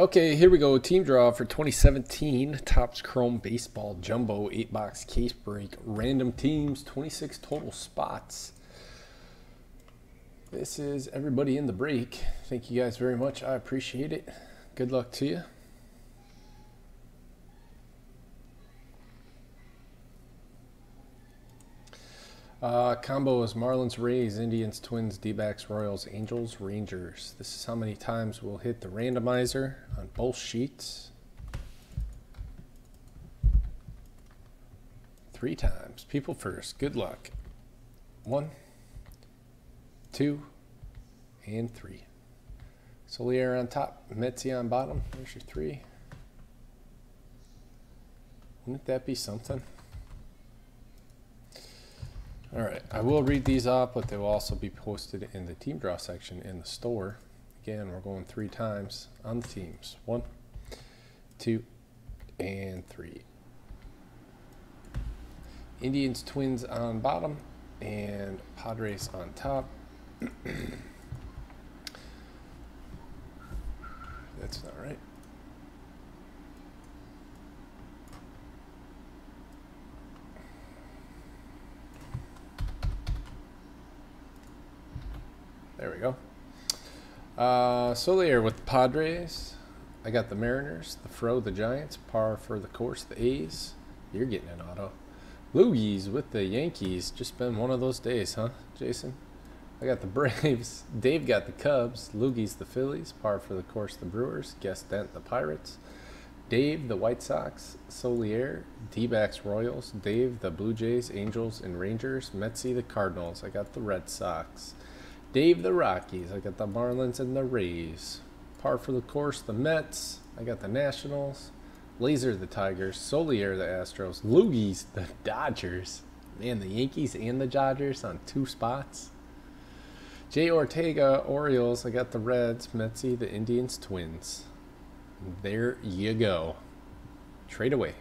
Okay, here we go. Team draw for 2017 Topps Chrome Baseball Jumbo 8 box case break. Random teams, 26 total spots. This is everybody in the break. Thank you guys very much. I appreciate it. Good luck to you. Uh, combo is Marlins, Rays, Indians, Twins, D-backs, Royals, Angels, Rangers. This is how many times we'll hit the randomizer on both sheets. Three times. People first. Good luck. One, two, and three. Solier on top, Metzi on bottom. There's your three. Wouldn't that be something? All right, I will read these off, but they will also be posted in the team draw section in the store. Again, we're going three times on the teams. One, two, and three. Indians, Twins on bottom, and Padres on top. That's not right. There we go. Uh, Solier with the Padres. I got the Mariners, the Fro, the Giants, par for the course, the A's. You're getting an auto. Loogies with the Yankees. Just been one of those days, huh, Jason? I got the Braves. Dave got the Cubs. Loogies the Phillies. Par for the course, the Brewers. Guest Dent the Pirates. Dave the White Sox. Solier. D-backs Royals. Dave the Blue Jays, Angels, and Rangers. Metzi the Cardinals. I got the Red Sox. Dave the Rockies. I got the Marlins and the Rays. Par for the course, the Mets. I got the Nationals. Laser the Tigers. Solier the Astros. Loogies the Dodgers. Man, the Yankees and the Dodgers on two spots. Jay Ortega, Orioles. I got the Reds. Metzi, the Indians, Twins. There you go. Trade away.